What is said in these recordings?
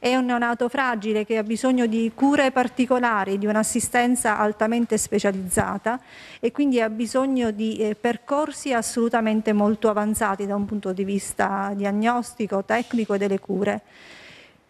è un neonato fragile che ha bisogno di cure particolari, di un'assistenza altamente specializzata e quindi ha bisogno di eh, percorsi assolutamente molto avanzati da un punto di vista diagnostico, tecnico e delle cure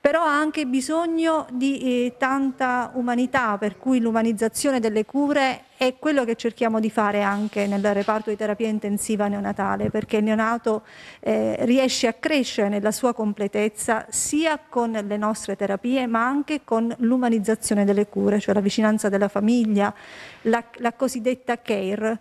però ha anche bisogno di eh, tanta umanità, per cui l'umanizzazione delle cure è quello che cerchiamo di fare anche nel reparto di terapia intensiva neonatale, perché il neonato eh, riesce a crescere nella sua completezza sia con le nostre terapie, ma anche con l'umanizzazione delle cure, cioè la vicinanza della famiglia, la, la cosiddetta care.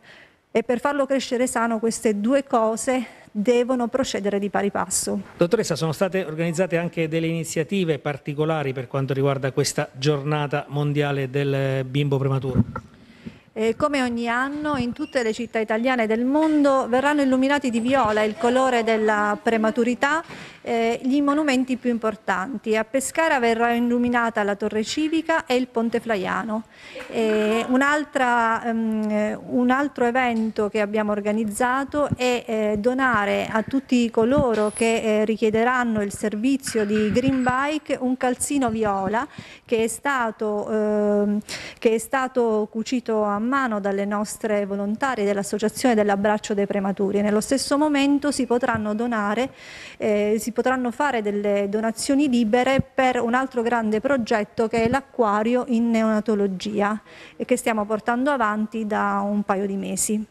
E per farlo crescere sano queste due cose devono procedere di pari passo. Dottoressa, sono state organizzate anche delle iniziative particolari per quanto riguarda questa giornata mondiale del bimbo prematuro? Eh, come ogni anno in tutte le città italiane del mondo verranno illuminati di viola il colore della prematurità eh, gli monumenti più importanti. A Pescara verrà illuminata la Torre Civica e il Ponte Flaiano. Eh, um, un altro evento che abbiamo organizzato è eh, donare a tutti coloro che eh, richiederanno il servizio di Green Bike un calzino viola che è stato, ehm, che è stato cucito a mano dalle nostre volontarie dell'Associazione dell'Abbraccio dei Prematuri. Nello stesso momento si potranno donare, eh, si potranno fare delle donazioni libere per un altro grande progetto che è l'acquario in neonatologia che stiamo portando avanti da un paio di mesi.